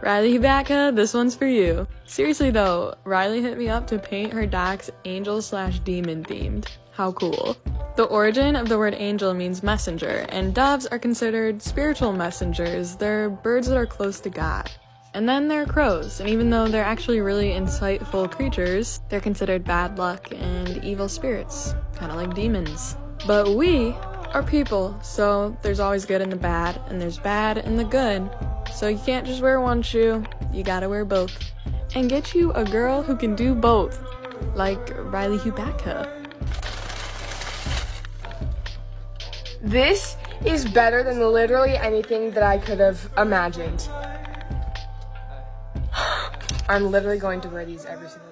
Riley Hubaka, this one's for you. Seriously though, Riley hit me up to paint her Dax angel slash demon themed. How cool. The origin of the word angel means messenger, and doves are considered spiritual messengers. They're birds that are close to God. And then there are crows, and even though they're actually really insightful creatures, they're considered bad luck and evil spirits, kind of like demons. But we are people, so there's always good in the bad, and there's bad in the good. So you can't just wear one shoe, you gotta wear both. And get you a girl who can do both, like Riley Hubaka. This is better than literally anything that I could have imagined. I'm literally going to wear these every single